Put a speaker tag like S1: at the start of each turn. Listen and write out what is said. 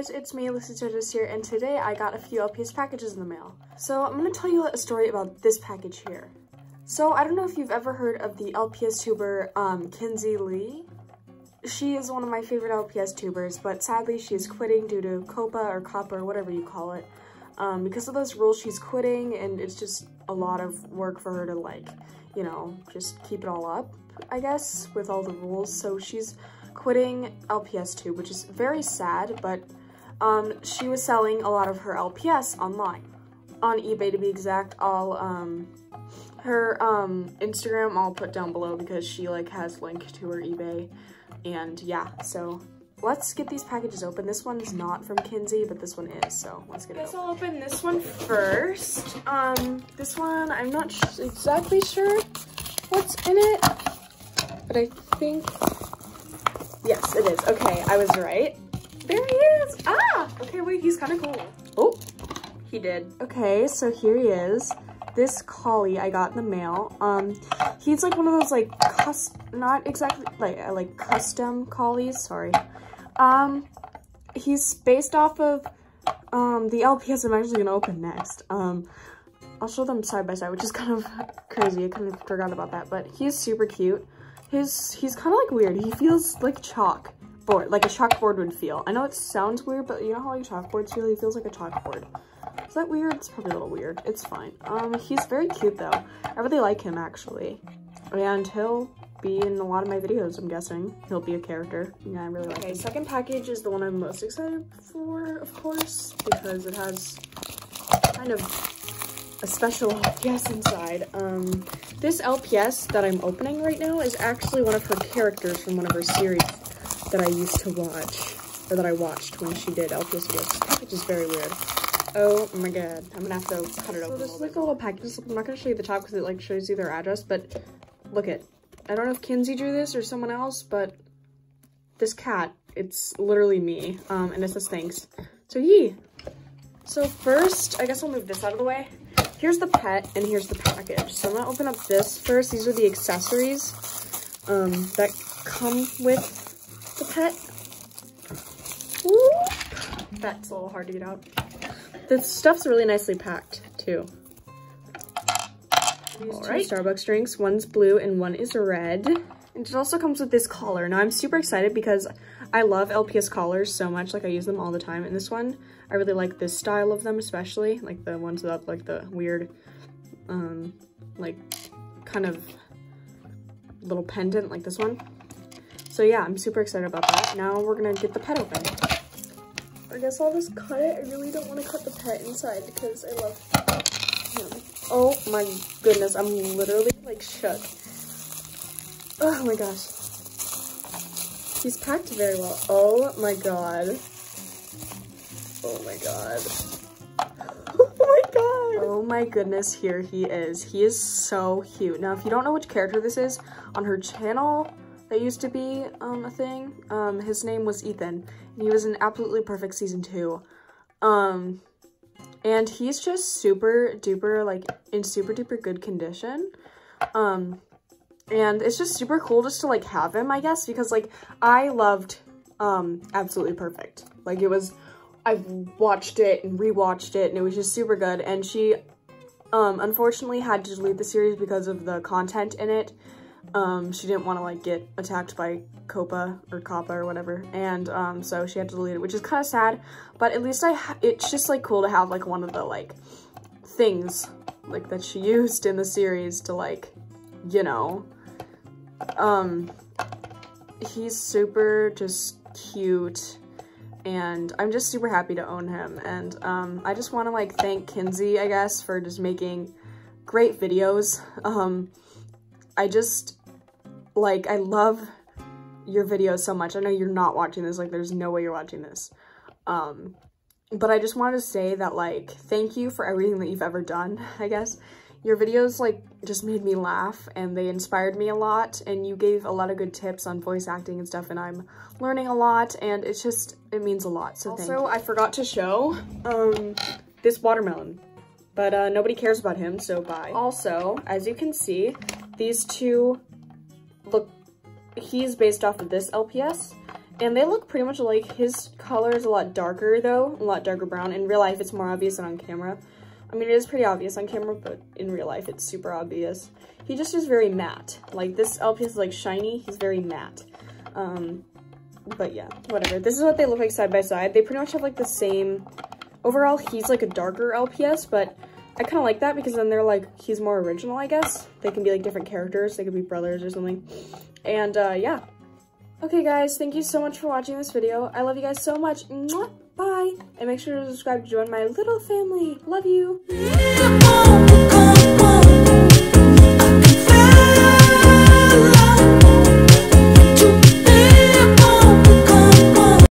S1: guys, it's me, Lucy Judges here, and today I got a few LPS packages in the mail. So I'm gonna tell you a story about this package here. So I don't know if you've ever heard of the LPS tuber, um, Kinsey Lee. She is one of my favorite LPS tubers, but sadly she is quitting due to COPA or COPPA whatever you call it. Um, because of those rules, she's quitting, and it's just a lot of work for her to like, you know, just keep it all up, I guess, with all the rules. So she's quitting LPS tube, which is very sad, but um, she was selling a lot of her LPS online. On eBay to be exact, I'll, um, her um, Instagram I'll put down below because she like has link to her eBay. And yeah, so let's get these packages open. This one is not from Kinsey, but this one is, so let's get it open. I'll open this one first. Um, this one, I'm not exactly sure what's in it, but I think Yes, it is. Okay, I was right. There he is. Ah, okay, wait, he's kind of cool. Oh, he did. Okay, so here he is. This collie I got in the mail. Um, he's like one of those like cus not exactly like uh, like custom collies. Sorry. Um, he's based off of um the LPS I'm actually gonna open next. Um, I'll show them side by side, which is kind of crazy. I kind of forgot about that, but he's super cute. His, he's kind of like weird. He feels like chalkboard, like a chalkboard would feel. I know it sounds weird, but you know how like chalkboards feel? He feels like a chalkboard. Is that weird? It's probably a little weird. It's fine. Um, he's very cute though. I really like him actually. And he'll be in a lot of my videos, I'm guessing. He'll be a character. Yeah, I really like okay, him. second package is the one I'm most excited for, of course, because it has kind of a special LPS inside. Um, this LPS that I'm opening right now is actually one of her characters from one of her series that I used to watch, or that I watched when she did videos. This package is very weird. Oh my god, I'm gonna have to cut it open. So this is like a little package. I'm not gonna show you the top because it like shows you their address, but look it. I don't know if Kinsey drew this or someone else, but this cat, it's literally me. Um, and it says thanks. So yee. So first, I guess I'll move this out of the way here's the pet and here's the package. So I'm gonna open up this first. These are the accessories um, that come with the pet. That's a little hard to get out. The stuff's really nicely packed too. These All right. Starbucks drinks. One's blue and one is red. And it also comes with this collar. Now I'm super excited because I love LPS collars so much. Like I use them all the time. And this one, I really like this style of them especially. Like the ones that like the weird, um, like kind of little pendant like this one. So yeah, I'm super excited about that. Now we're gonna get the pet open. I guess I'll just cut it. I really don't want to cut the pet inside because I love him. Oh my goodness, I'm literally like shook. Oh my gosh. He's packed very well. Oh my god. Oh my god. Oh my god. Oh my goodness, here he is. He is so cute. Now, if you don't know which character this is, on her channel, that used to be um, a thing, um, his name was Ethan. And he was in Absolutely Perfect Season 2. Um, and he's just super duper, like, in super duper good condition. Um, and it's just super cool just to like have him, I guess, because like I loved um Absolutely Perfect. Like it was I've watched it and rewatched it and it was just super good and she um unfortunately had to delete the series because of the content in it. Um she didn't want to like get attacked by Copa or Kappa or whatever and um so she had to delete it, which is kind of sad, but at least I it's just like cool to have like one of the like things like that she used in the series to like you know um, he's super just cute and I'm just super happy to own him. And um, I just want to like thank Kinsey, I guess, for just making great videos. Um, I just like, I love your videos so much. I know you're not watching this, like there's no way you're watching this. Um, but I just wanted to say that like, thank you for everything that you've ever done, I guess. Your videos like just made me laugh and they inspired me a lot and you gave a lot of good tips on voice acting and stuff and I'm learning a lot and it's just, it means a lot, so Also, I forgot to show um, this watermelon, but uh, nobody cares about him, so bye. Also, as you can see, these two look, he's based off of this LPS And they look pretty much like his color is a lot darker though, a lot darker brown. In real life, it's more obvious than on camera. I mean, it is pretty obvious on camera, but in real life, it's super obvious. He just is very matte. Like, this LPS is, like, shiny. He's very matte. Um, but yeah, whatever. This is what they look like side by side. They pretty much have, like, the same... Overall, he's, like, a darker LPS, but I kind of like that because then they're, like, he's more original, I guess. They can be, like, different characters. They could be brothers or something. And, uh, yeah. Okay, guys, thank you so much for watching this video. I love you guys so much. Mwah! Bye. And make sure to subscribe to join my little family. Love you.